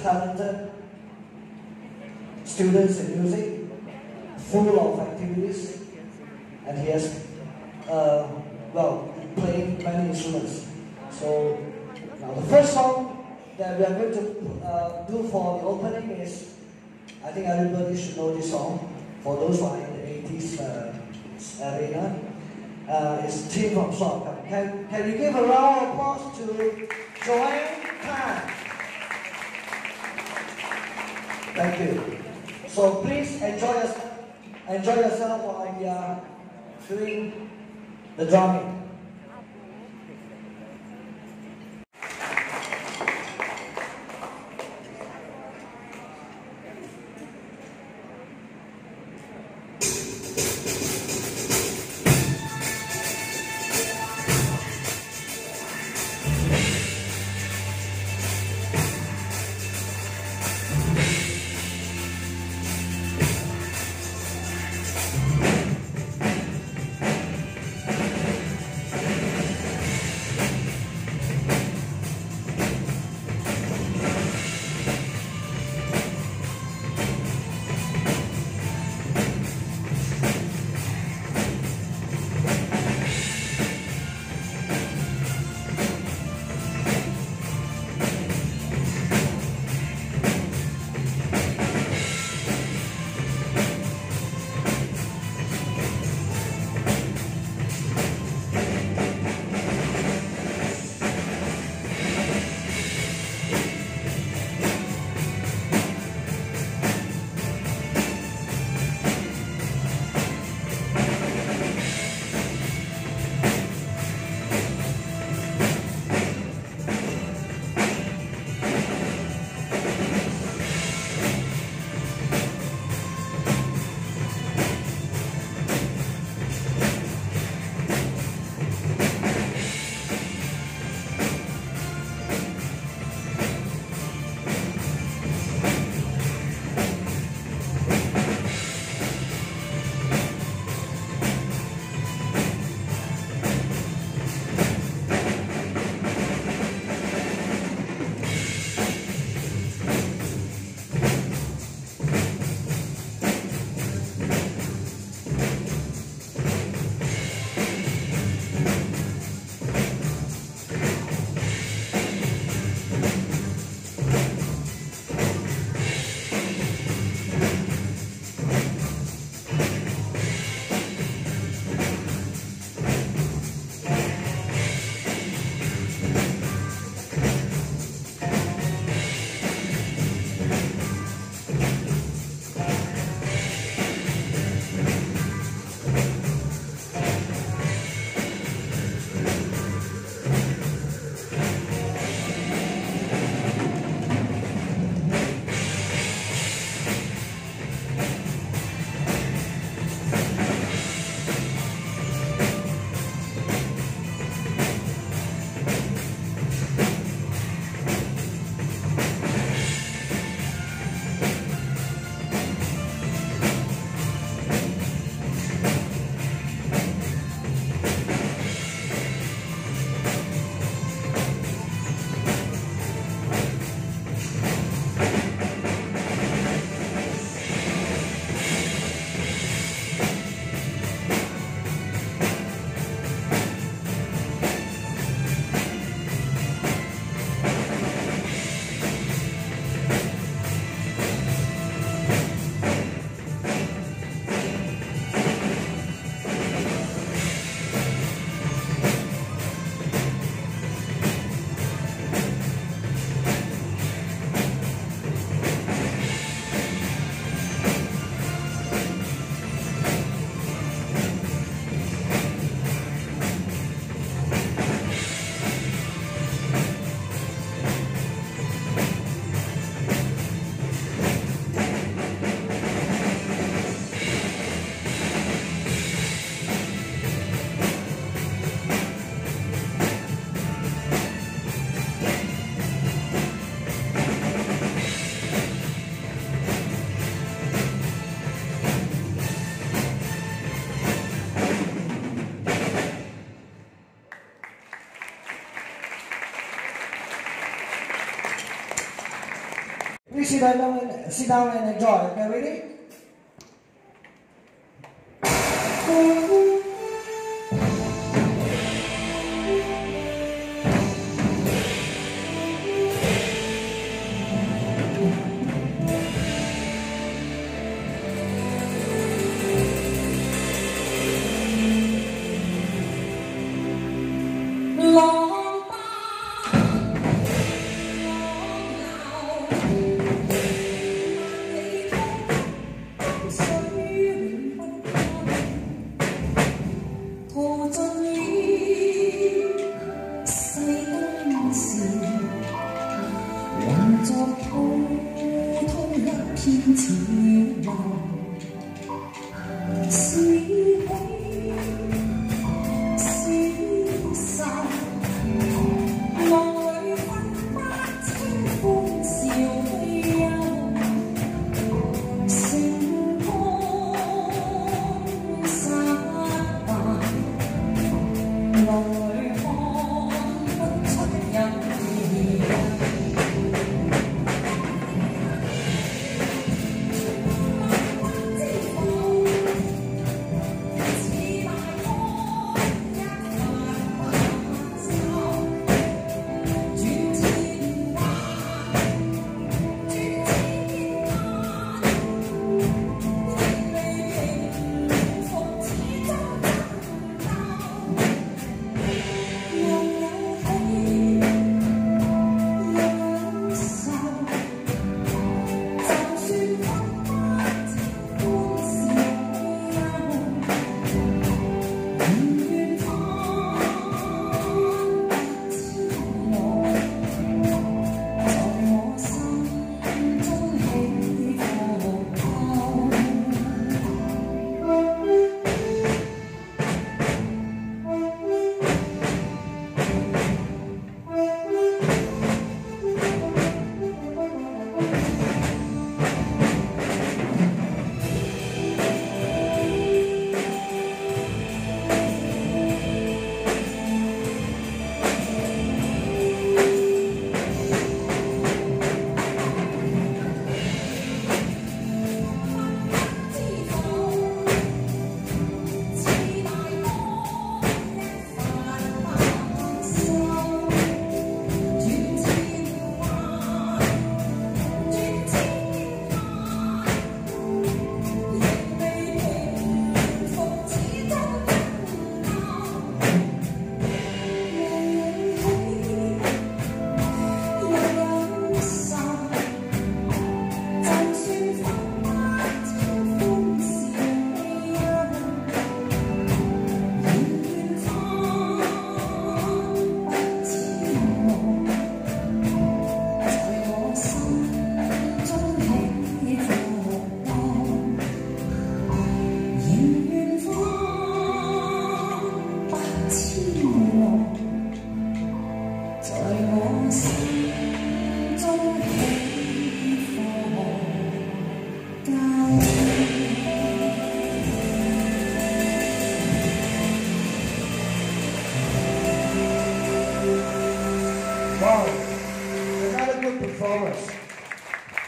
talented students in music, full of activities, and he has, uh, well, played many instruments. So now the first song that we are going to uh, do for the opening is, I think everybody should know this song. For those who are in the 80s uh, arena, uh, it's Team from Song. Can, can you give a round of applause to Joanne Tan? Thank you. So please enjoy enjoy yourself while we are doing the drumming. Please sit down and, enjoy. Okay,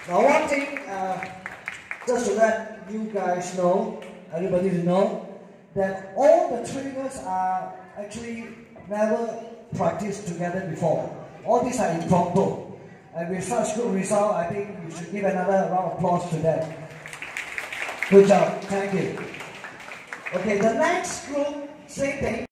ready? Uh, know, everybody to know, that all the trainers are actually never practiced together before. All these are impromptu. And with such good result, I think we should give another round of applause to them. Good job. Thank you. Okay, the next group, same thing.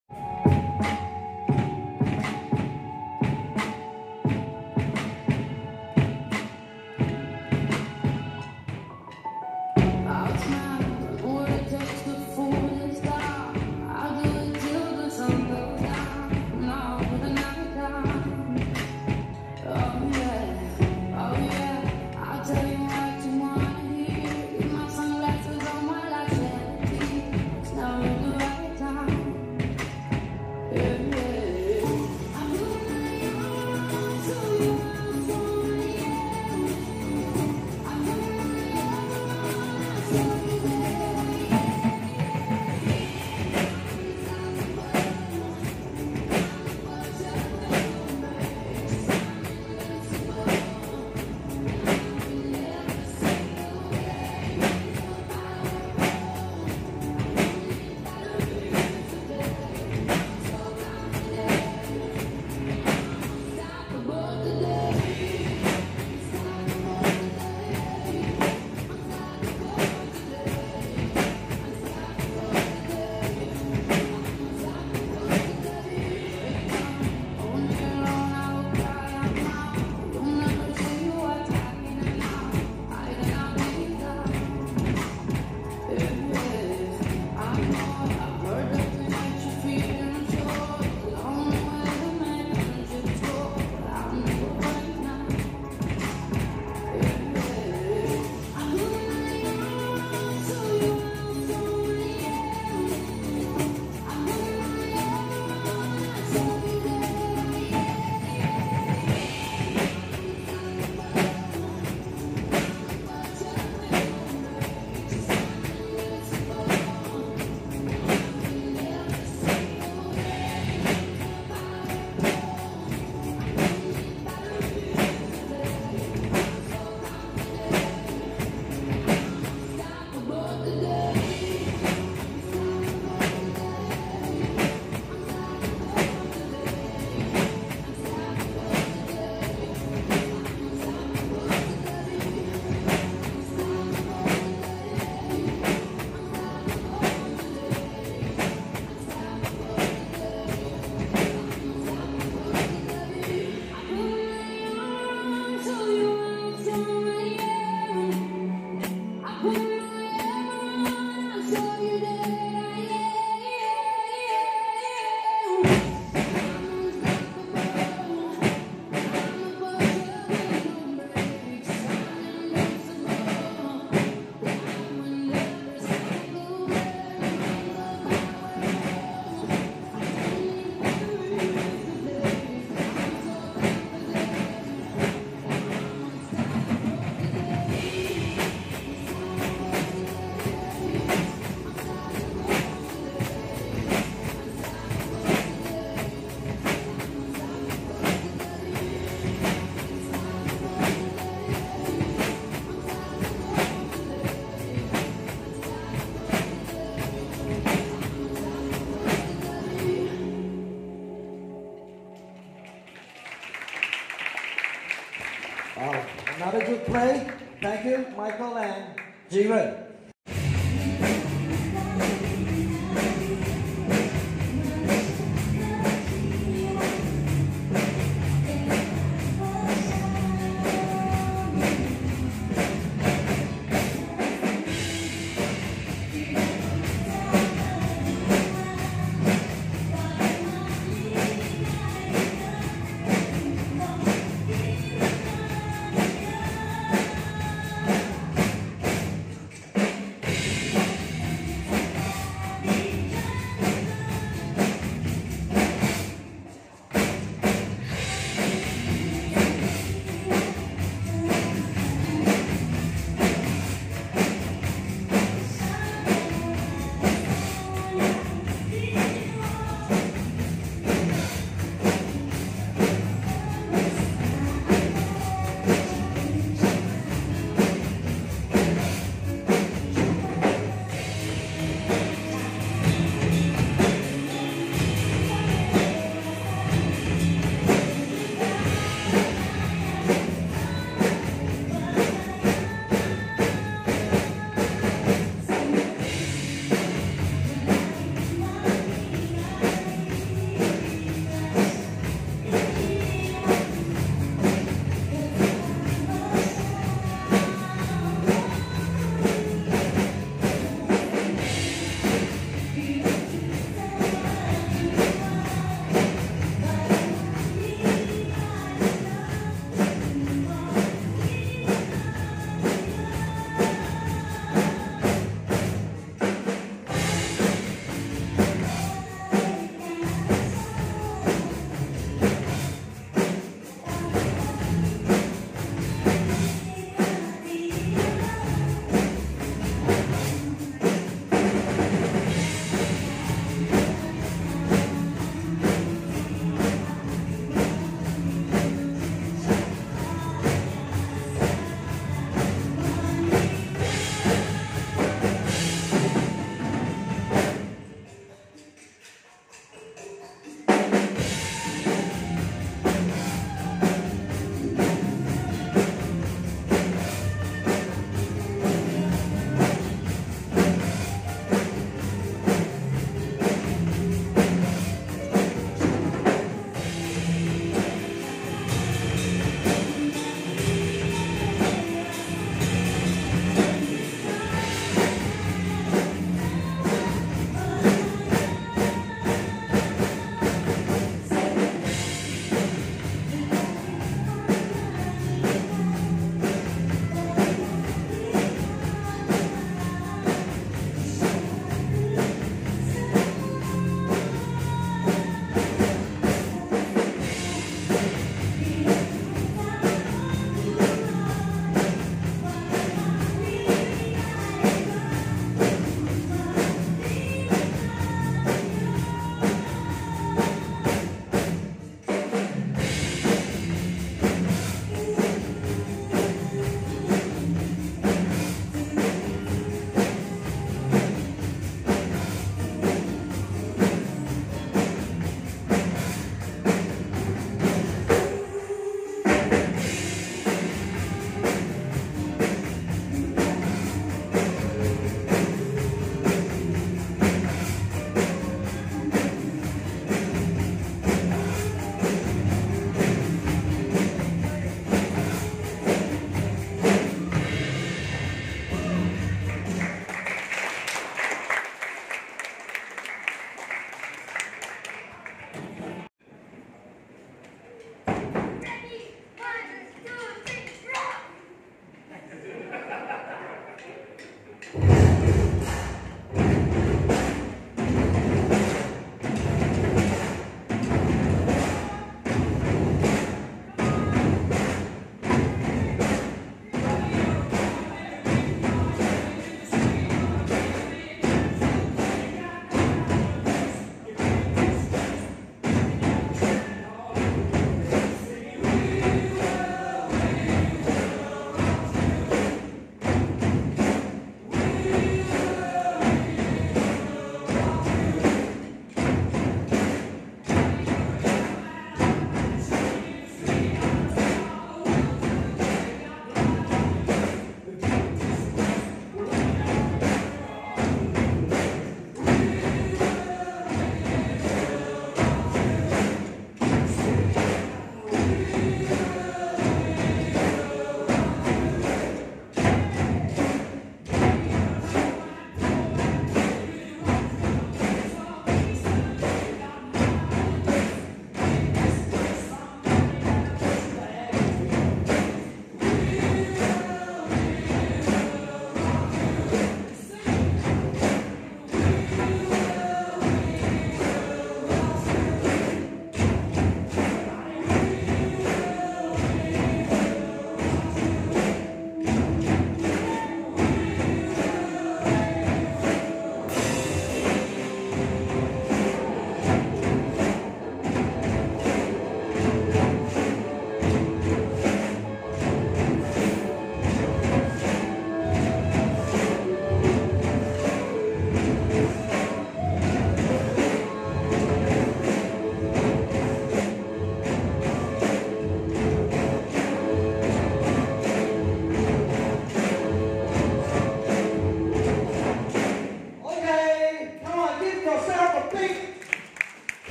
Play. Thank you, Michael and Jiren. the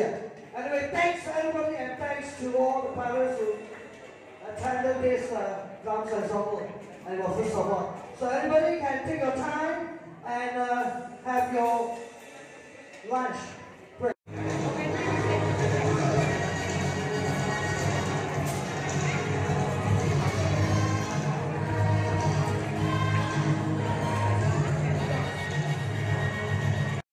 Anyway, thanks everybody and thanks to all the parents who attended this uh, drums and was full support. So everybody can take your time and uh, have your lunch.